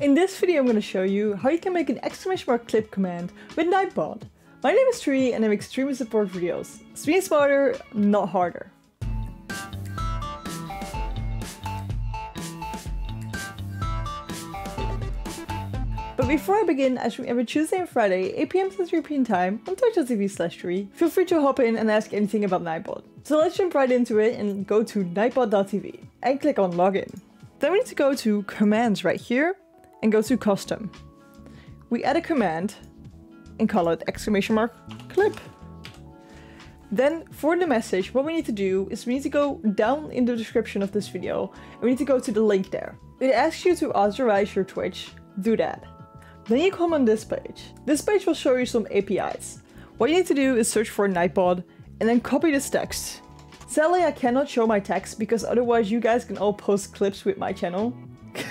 In this video I'm going to show you how you can make an exclamation mark clip command with Nightbot. My name is Trui and I'm extremely support videos. Speed smarter, not harder. But before I begin, I stream every Tuesday and Friday, 8 pm Central European Time on twitch.tv slash Trui. Feel free to hop in and ask anything about Nightbot. So let's jump right into it and go to nightbot.tv and click on login. Then we need to go to commands right here and go to custom. We add a command and call it exclamation mark clip. Then for the message, what we need to do is we need to go down in the description of this video and we need to go to the link there. It asks you to authorize your Twitch, do that. Then you come on this page. This page will show you some APIs. What you need to do is search for Nightbot and then copy this text. Sadly, I cannot show my text because otherwise you guys can all post clips with my channel.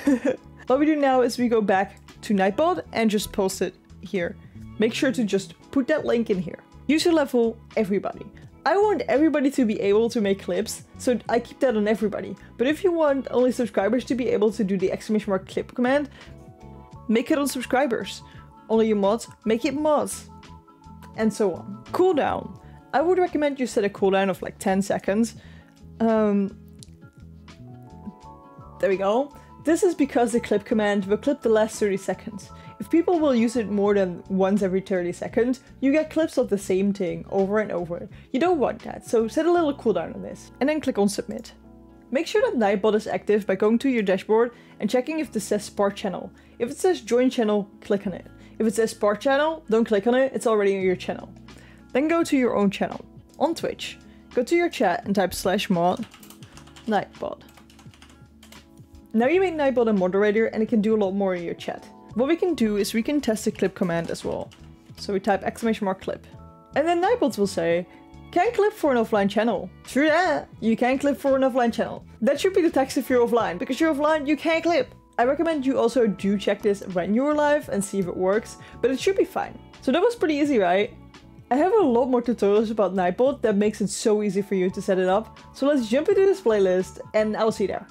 what we do now is we go back to Nightbot and just post it here. Make sure to just put that link in here. User level everybody. I want everybody to be able to make clips, so I keep that on everybody. But if you want only subscribers to be able to do the exclamation mark clip command, make it on subscribers. Only your mods, make it mods. And so on. Cooldown. I would recommend you set a cooldown of like 10 seconds. Um, there we go. This is because the clip command will clip the last 30 seconds. If people will use it more than once every 30 seconds, you get clips of the same thing over and over. You don't want that, so set a little cooldown on this. And then click on submit. Make sure that Nightbot is active by going to your dashboard and checking if this says Part channel. If it says join channel, click on it. If it says Part channel, don't click on it, it's already in your channel. Then go to your own channel. On Twitch, go to your chat and type slash mod Nightbot. Now you make Nightbot a moderator and it can do a lot more in your chat. What we can do is we can test the clip command as well. So we type exclamation mark clip. And then Nightbot will say, can clip for an offline channel. True that, you can clip for an offline channel. That should be the text if you're offline, because you're offline, you can't clip. I recommend you also do check this when you're live and see if it works, but it should be fine. So that was pretty easy, right? I have a lot more tutorials about Nightbot that makes it so easy for you to set it up, so let's jump into this playlist and I'll see you there.